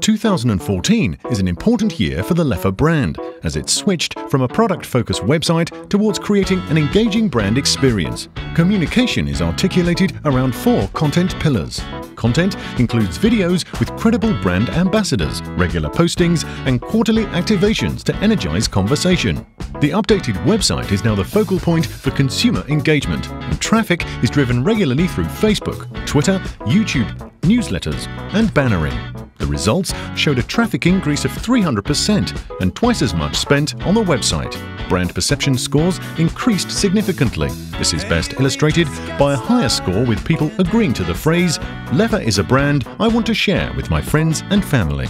2014 is an important year for the Leffe brand, as it switched from a product-focused website towards creating an engaging brand experience. Communication is articulated around four content pillars. Content includes videos with credible brand ambassadors, regular postings, and quarterly activations to energize conversation. The updated website is now the focal point for consumer engagement, and traffic is driven regularly through Facebook, Twitter, YouTube, newsletters, and bannering. The results showed a traffic increase of 300% and twice as much spent on the website. Brand perception scores increased significantly. This is best illustrated by a higher score with people agreeing to the phrase, Leffe is a brand I want to share with my friends and family.